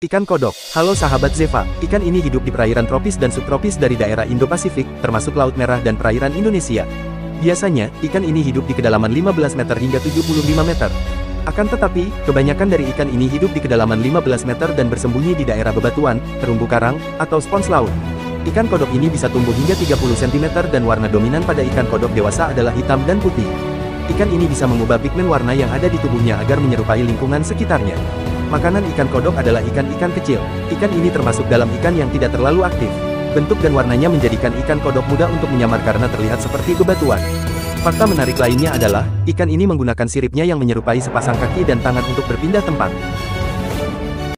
Ikan kodok. Halo sahabat Zeva, ikan ini hidup di perairan tropis dan subtropis dari daerah Indo-Pasifik, termasuk Laut Merah dan perairan Indonesia. Biasanya, ikan ini hidup di kedalaman 15 meter hingga 75 meter. Akan tetapi, kebanyakan dari ikan ini hidup di kedalaman 15 meter dan bersembunyi di daerah bebatuan, terumbu karang, atau spons laut. Ikan kodok ini bisa tumbuh hingga 30 cm dan warna dominan pada ikan kodok dewasa adalah hitam dan putih. Ikan ini bisa mengubah pigmen warna yang ada di tubuhnya agar menyerupai lingkungan sekitarnya. Makanan ikan kodok adalah ikan-ikan kecil. Ikan ini termasuk dalam ikan yang tidak terlalu aktif. Bentuk dan warnanya menjadikan ikan kodok mudah untuk menyamar karena terlihat seperti bebatuan. Fakta menarik lainnya adalah, ikan ini menggunakan siripnya yang menyerupai sepasang kaki dan tangan untuk berpindah tempat.